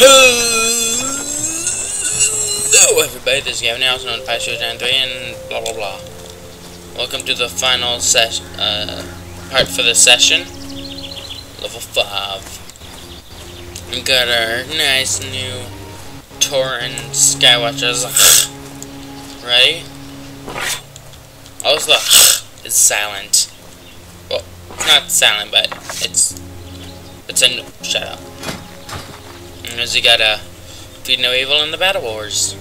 Hello everybody, this is Gavin also known as Show 3 and blah blah blah. Welcome to the final session, uh, part for the session. Level 5. We got our nice new Tauren Skywatchers. Ready? Also, is silent. Well, it's not silent, but it's it's a shut up. As you gotta feed no evil in the battle wars.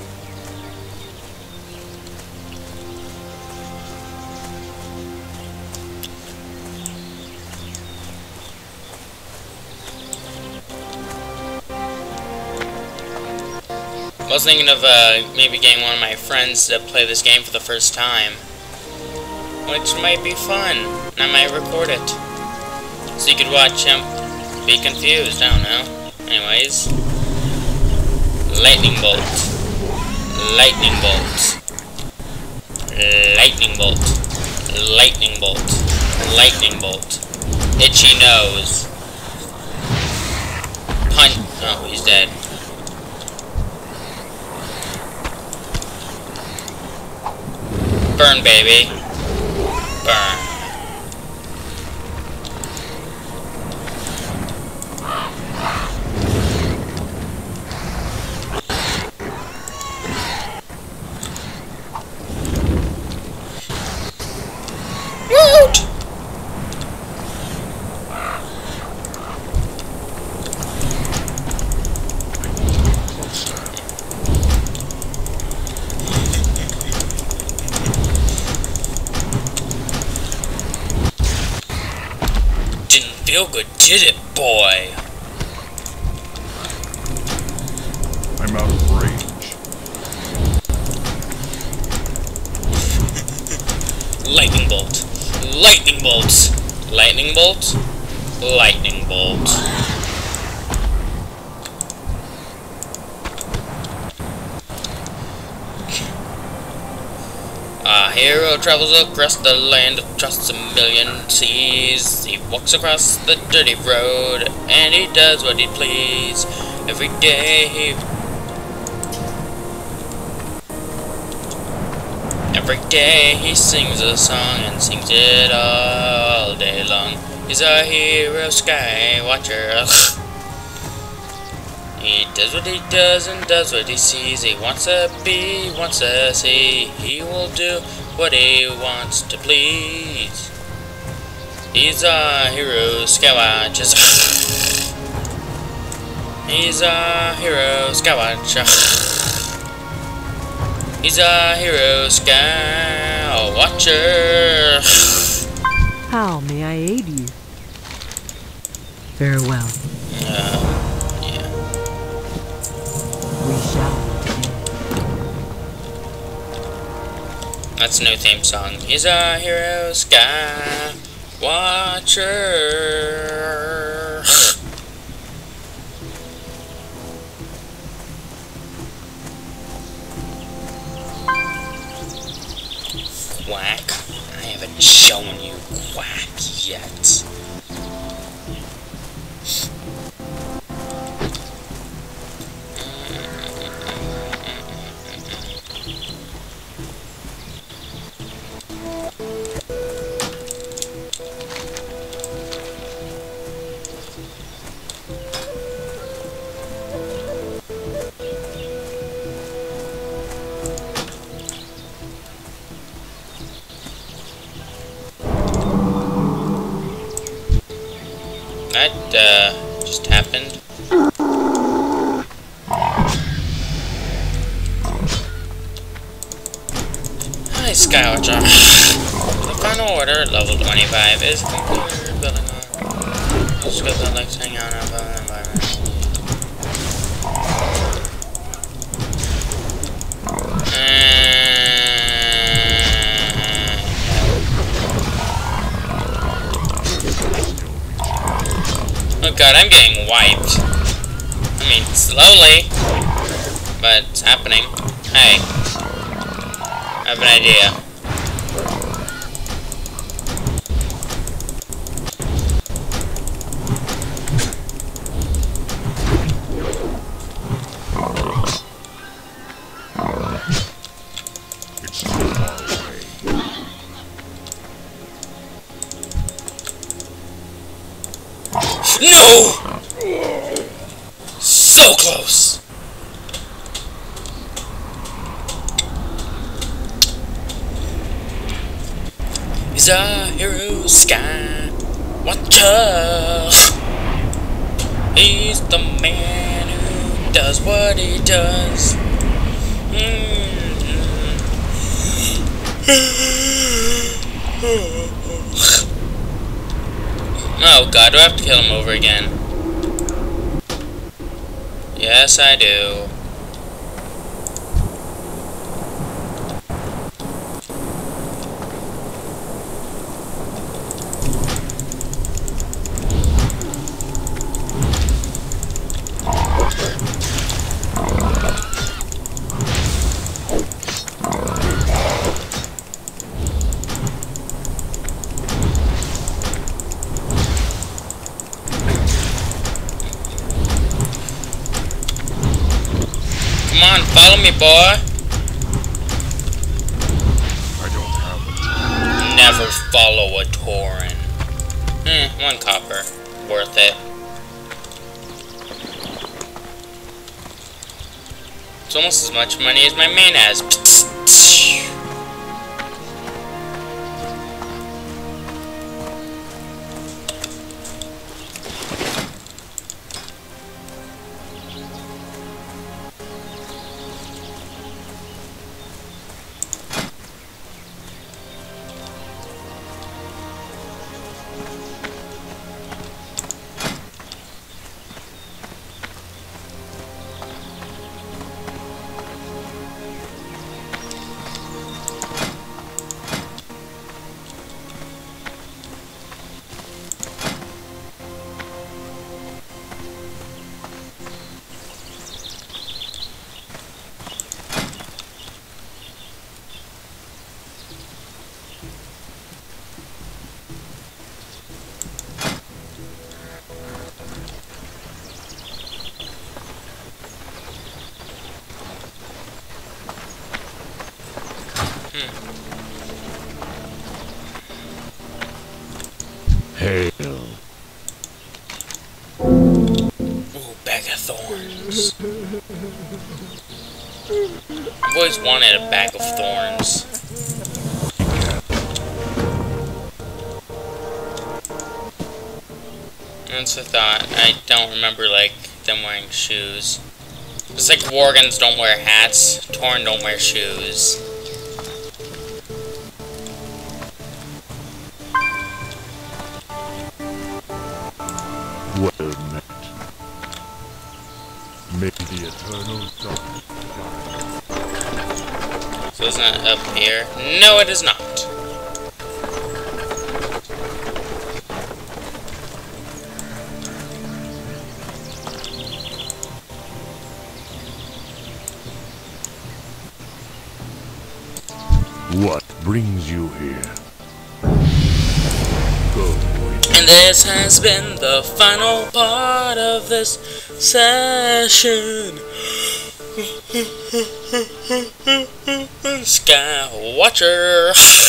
I was thinking of uh, maybe getting one of my friends to play this game for the first time. Which might be fun. I might record it. So you could watch him be confused, I don't know. Anyways. Lightning bolt. Lightning bolt. Lightning bolt. Lightning bolt. Lightning bolt. Itchy nose. Punch. Oh, he's dead. Burn, baby. Burn. Feel good, did it, boy? I'm out of range. Lightning bolt. Lightning bolts. Lightning bolt. Lightning bolt. A hero travels across the land trusts a million seas. He walks across the dirty road, and he does what he please. Every day he Every day he sings a song and sings it all day long. He's a hero, sky watcher. he does what he does and does what he sees. He wants to be, wants to see. He will do what he wants to please. He's a hero, sky watcher. He's a hero, sky watcher. He's a hero, scout watcher. How may I aid you? Farewell. That's a new theme song. He's a hero, sky watcher. Quack. I haven't shown you Quack yet. That, uh, just happened. Hi, Skywatcher. The final order, level 25, is. Building on. Let's go to hang out environment. God, I'm getting wiped. I mean, slowly. But it's happening. Hey. I have an idea. So close! He's a hero sky watcher. He's the man who does what he does. Oh him over again? Yes, I do. Me, boy. I don't have it. Never follow a Tauren. Eh, one copper. Worth it. It's almost as much money as my main has. Hail. Ooh, bag of thorns. I've always wanted a bag of thorns. That's a thought. I don't remember, like, them wearing shoes. It's like Worgens don't wear hats, Tauren don't wear shoes. Well met. May the eternal. So isn't it up here? No, it is not. What brings you here? Go. And this has been the final part of this session. Sky Watcher.